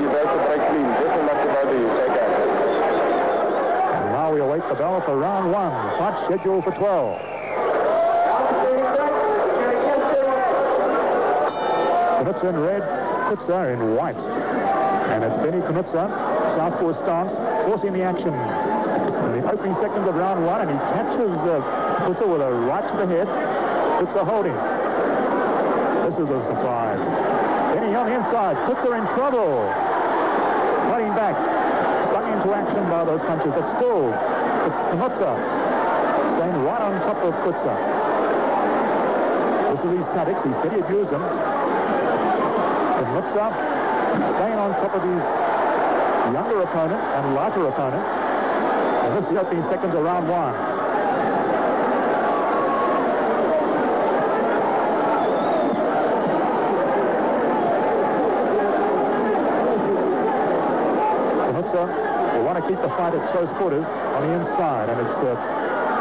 you of luck to you. Take. And now we await the bell for round one. Fight scheduled for 12. Knoetze in red, Coetzer in white. And it's Bennie Knoetze, southpaw stance, forcing the action. In the opening seconds of round one, and he catches uh, Coetzer with a right to the head. Coetzer holding. This is a surprise. Bennie on the inside. Coetzer in trouble. Fighting back. Stung into action by those punches, but still, it's Knoetze staying right on top of Coetzer. This is his tactics. He said he'd use them. Knoetze staying on top of his younger opponent and lighter opponent. And this is the opening seconds of round one. Keep the fight at close quarters on the inside. And it's uh,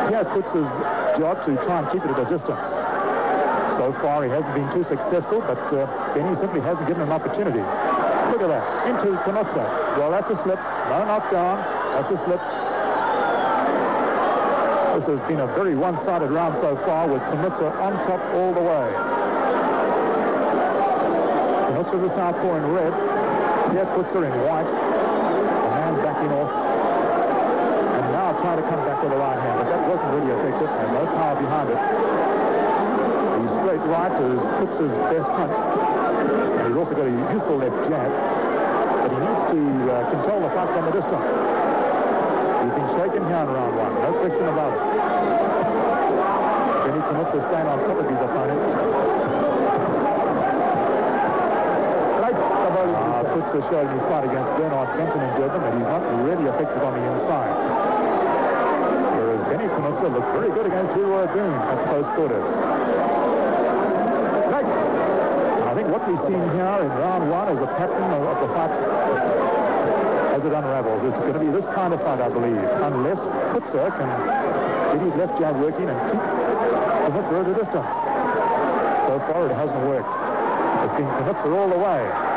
Pierre Coetzer's job to try and keep it at a distance. So far, he hasn't been too successful, but uh, Bennie simply hasn't given an opportunity. Look at that, into Knoetze. Well, that's a slip. No knockdown. That's a slip. This has been a very one-sided round so far with Knoetze on top all the way. Knoetze the southpaw in red. Pierre Coetzer in white. Backing off. And now trying to come back with the right hand, but that wasn't really effective and no power behind it. He's straight right is Coetzer's best punch. And he's also got a useful left jab. But he needs to uh, control the fight from the distance. He's been shaken here in round one, no question about it. Bennie to staying on top of his opponent. Uh, Coetzer showed his fight against Bernard Benton and Durban that he's not really effective on the inside. Whereas Bennie Knoetze looked very good against Leroy Boone at close quarters. Right. I think what we've seen here in round one is a pattern of, of the fight as it unravels. It's going to be this kind of fight, I believe, unless Coetzer can get his left jab working and keep Knoetze at a distance. So far, it hasn't worked. It's been all the way.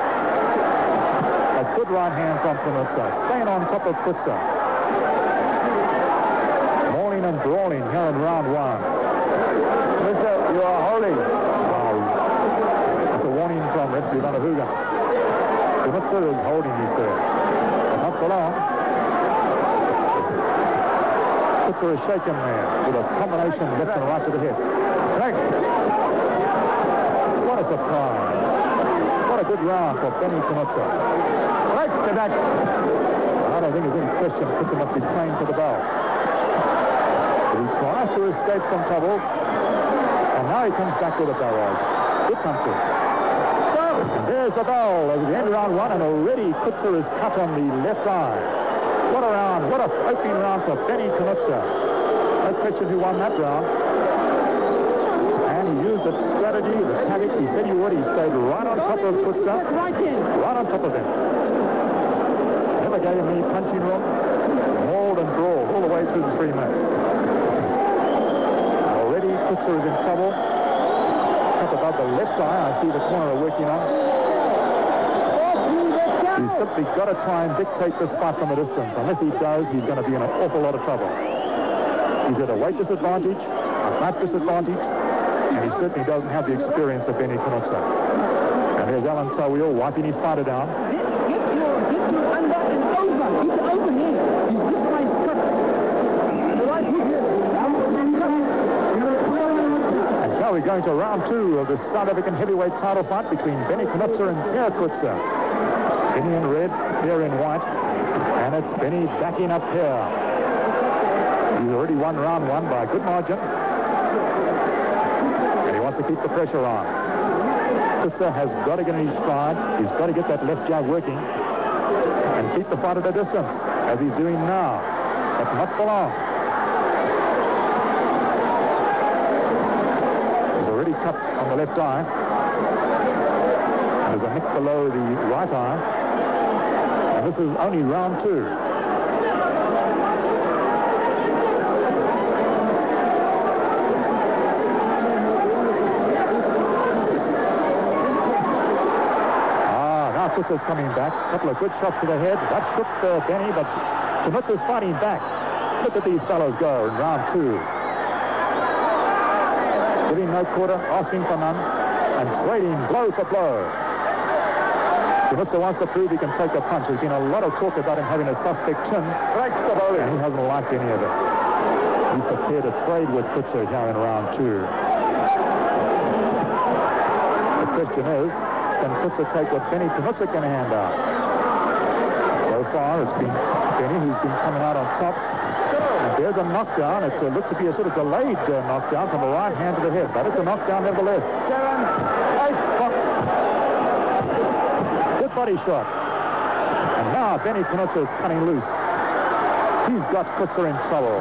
Good right hand from Knoetze, staying on top of Coetzer. Mauling and brawling here in round one. Mister, you are holding. Wow. That's a warning from referee Van Hugen. Knoetze is holding, he says. Not for long. Knoetze is shaken there with a combination left and right to the head. What a surprise. What a good round for Bennie Knoetze. Right to back. I don't think there's any question Knoetze must be playing for the bell. He tries to escape from trouble. And now he comes back with a barrage. Good. And there's the bell as we end round one, and already Coetzer is cut on the left eye. What a round. What a opening round for Bennie Knoetze. No question who won that round. And he used the strategy, the tactics he said he would. He stayed right on top of Coetzer. Right on top of him. Gave him any punching room. Mauled and brawled all the way through the three minutes. Already Coetzer is in trouble. Up above the left eye, I see the corner working on. He's simply got to try and dictate this fight from a distance. Unless he does, he's going to be in an awful lot of trouble. He's at a weight disadvantage, a height disadvantage, and he certainly doesn't have the experience of Bennie Knoetze. And there's Alan Toweel wiping his fighter down. And now we're going to round two of the South African heavyweight title fight between Bennie Knoetze and Pierre Coetzer. Bennie in red, Pierre in white, and it's Bennie backing up Pierre. He's already won round one by a good margin. And he wants to keep the pressure on. Coetzer has got to get in his stride. He's got to get that left jab working keep the fight at a distance, as he's doing now, but not for long. He's already cut on the left eye. And there's a nick below the right eye. And this is only round two. Now coming back. A couple of good shots to the head. That shook uh, Bennie, but Knoetze's fighting back. Look at these fellows go in round two. Giving no quarter, asking for none, and trading blow for blow. Knoetze wants to prove he can take a punch. There's been a lot of talk about him having a suspect chin. Breaks the bowling. And he hasn't liked any of it. He's prepared to trade with Coetzer here in round two. The question is, can Coetzer take what Bennie Knoetze can hand out? So far, it's been Bennie who's been coming out on top. And there's a knockdown. It uh, looked to be a sort of delayed uh, knockdown from the right hand to the head, but it's a knockdown nevertheless. Seven, eight, Good body shot. And now Bennie Knoetze is cutting loose. He's got Coetzer in trouble.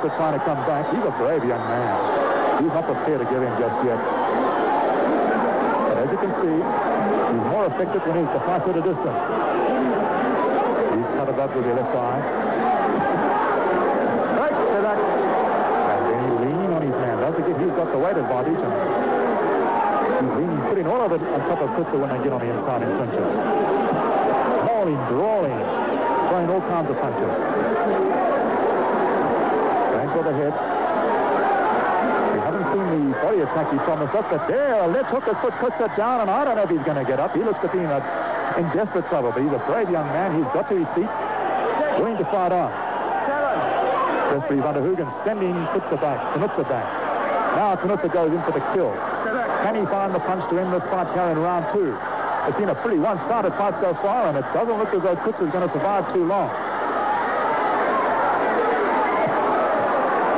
Coetzer trying to come back. He's a brave young man. He's not prepared to give in just yet. But as you can see, he's more effective when he's the fast at a distance. He's cut up with the left eye. Right to that. And then he's leaning on his man. Don't forget he's got the weight advantage. And he's leaning, putting all of it on top of Coetzer when they get on the inside in clinches. Mauling, drawing, throwing all kinds of punches. For. We haven't seen the body attack he promised us, but there, let's hook foot cuts it down, and I don't know if he's going to get up. He looks to be in, a, in desperate trouble, but he's a brave young man. He's got to his feet, willing to fight on. Referee Van der Hoogen sending Coetzer back, Knoetze back. Now Knoetze goes in for the kill. Can he find the punch to end this fight here in round two? It's been a pretty one-sided fight so far, and it doesn't look as though Coetzer's going to survive too long.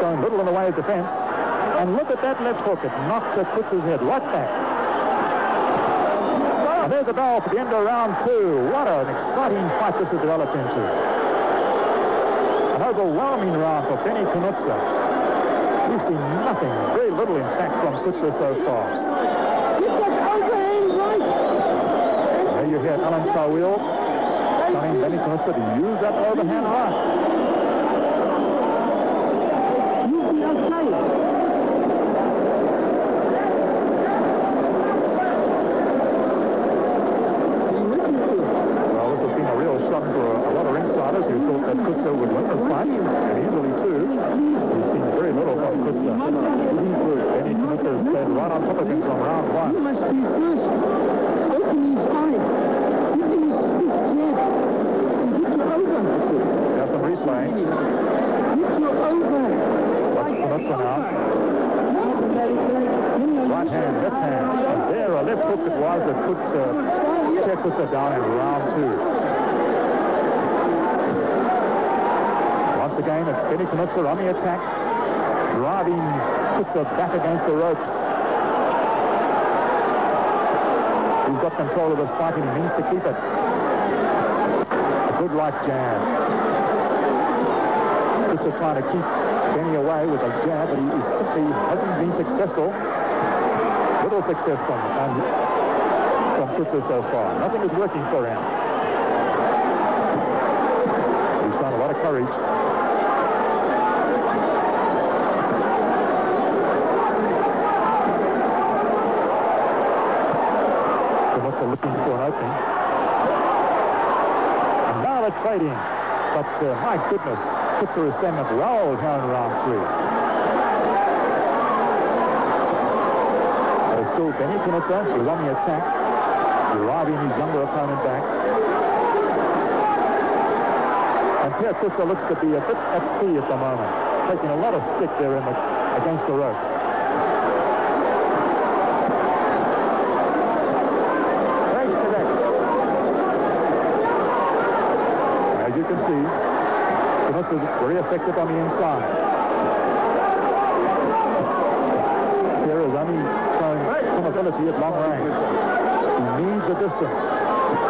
Showing little in the way of defense. And look at that left hook. It knocked uh, Coetzer's head right back. And there's a bell for the end of round two. What an exciting fight this has developed into. An overwhelming round for Bennie Knoetze. We've seen nothing, very little in fact from Coetzer so far. He's got overhand right. There you hear Alan Toweel telling Bennie Knoetze to use that overhand right. Knoetze right on top of him from round You one. must be first. Open his eyes. Give him his stiff jab. And get you over. There's some replay. Get you over. Knoetze now. Right hand, left hand. And there, a left hook it was that put uh, down in round two. Once again, it's Bennie Knoetze on the attack, driving Coetzer back against the ropes. He's got control of this fight and he means to keep it. A good right jab. Coetzer trying to keep Bennie away with a jab, but he, he simply hasn't been successful. Little success from, um, from Coetzer so far. Nothing is working for him. He's shown a lot of courage. Now. But uh, my goodness, Coetzer is standing up well here in round three. But it's still Bennie Knoetze who's on the attack, driving his younger opponent back. And Pierre Coetzer looks to be a bit at sea at the moment, taking a lot of stick there in the, against the ropes. Thanks to that. As you can see, is very effective on the inside. Pierre is only showing some ability at long range. He needs a distance.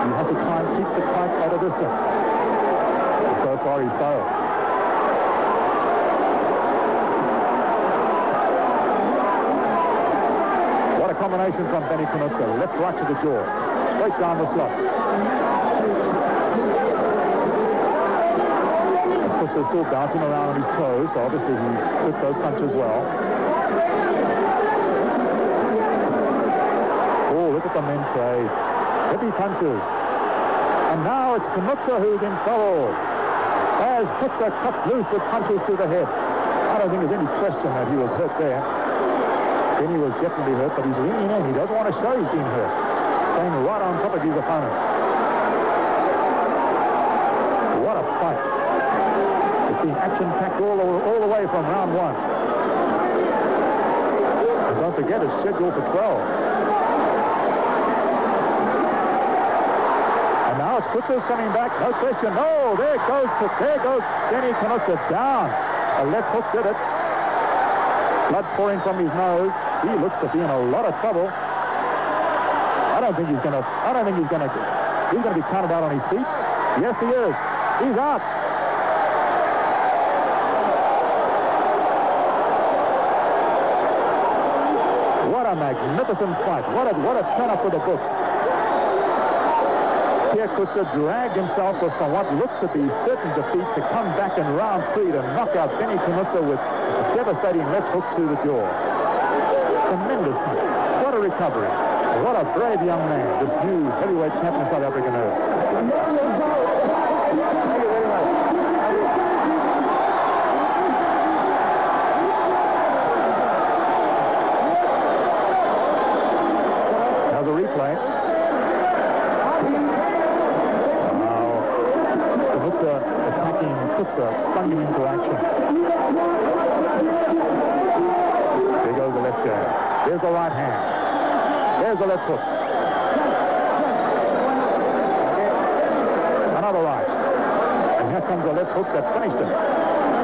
You have to try and keep the fight at a distance. So far, he's failed. What a combination from Bennie Knoetze. Left right to the jaw. Straight down the slot. Still bouncing around on his toes, so obviously he took those punches well. Oh, look at the men trade. Heavy punches. And now it's Knoetze who's in trouble. As Knoetze cuts loose with punches to the head. I don't think there's any question that he was hurt there. Bennie was definitely hurt, but he's leaning in. He doesn't want to show he's been hurt. Staying right on top of his opponent. What a fight. Been action-packed all, all the way from round one. And don't forget, it's scheduled for 12. And now it's Knoetze's coming back, no question. No, there goes, there goes Denny Knoetze down. A left hook did it. Blood pouring from his nose. He looks to be in a lot of trouble. I don't think he's to, I don't think he's to, he's to be counted out on his feet. Yes, he is. He's out. A magnificent fight. What a, what a turn-up for the book. Pierre Knutzer dragged himself from what looks to be certain defeat to come back in round three to knock out Bennie Knoetze with a devastating left hook to the jaw. Tremendous. What a recovery. What a brave young man, this new heavyweight champion South African is. Now the replay. Now, Knutzer Knutzer, stung him action. There goes the left hand. There's the right hand. There's the left hook. Another right. And here comes the left hook that finished him.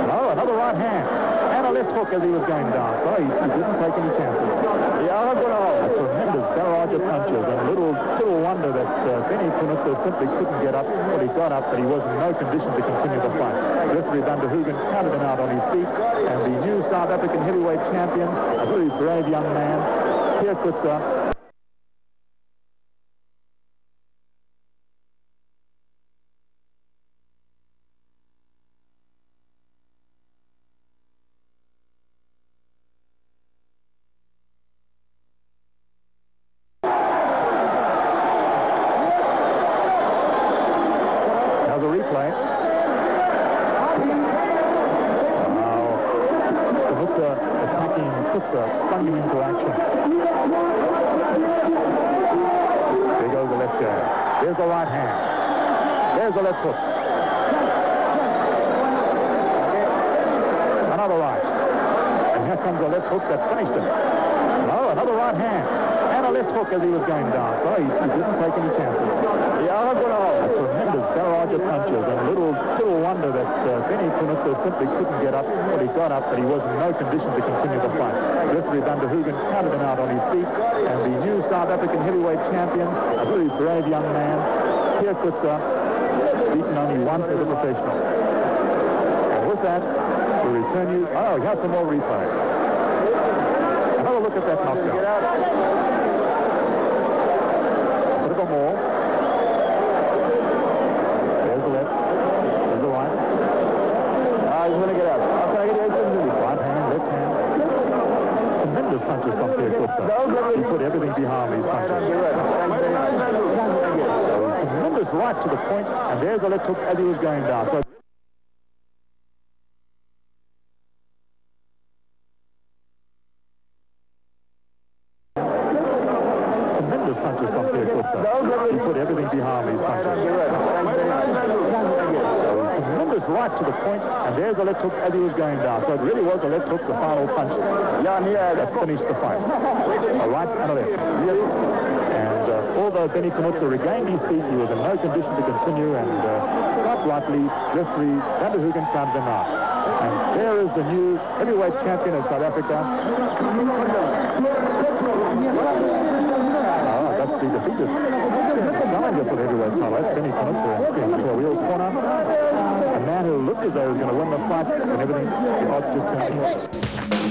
No, another right hand. And a left hook as he was going down. So he, he didn't take any chances. Yeah, a tremendous barrage of punches. And little little wonder that uh, Bennie Knoetze simply couldn't get up. Well, he got up, but he was in no condition to continue the fight. Referee Van der Hoogen counted him out on his feet. And the new South African heavyweight champion, a very brave young man, Pierre Knutzer, hook that finished him. No, another right hand. And a left hook as he was going down. So he, he didn't take any chances. Yeah, to hold. A tremendous barrage of punches. And little little wonder that uh, Bennie Knoetze simply couldn't get up. Well, he got up, but he was in no condition to continue the fight. Referee Van der Hoogen counted him out on his feet. And the new South African heavyweight champion, a very brave young man, Pierre Knutzer, beaten only once as a professional. And with that, we return you. Oh, here's some more replay. Look at that knockdown. A little more. There's the left. There's the right. Ah, he's going to get out. How can I get out? Right hand, left hand. Tremendous punches from Pierre Knutzer. He put everything behind these punches. Tremendous right to the point, and there's the left hook as he was going down. So tremendous punches from Pierre Knutzer. He put everything behind these punches. Tremendous right to the point, and there's the left hook as he was going down. So it really was a left hook, the final punch. That finished the fight. A right and a left. And uh, although Bennie Knoetze regained his feet, he was in no condition to continue, and uh, quite rightly, referee Van der Hoogen counted him out. And there is the new heavyweight champion of South Africa. Ah, that's the defeated challenger for the heavyweight title. Bennie Knoetze in the wheels corner. A man who looked as though he was going to win the fight, and everything, the odds just turned.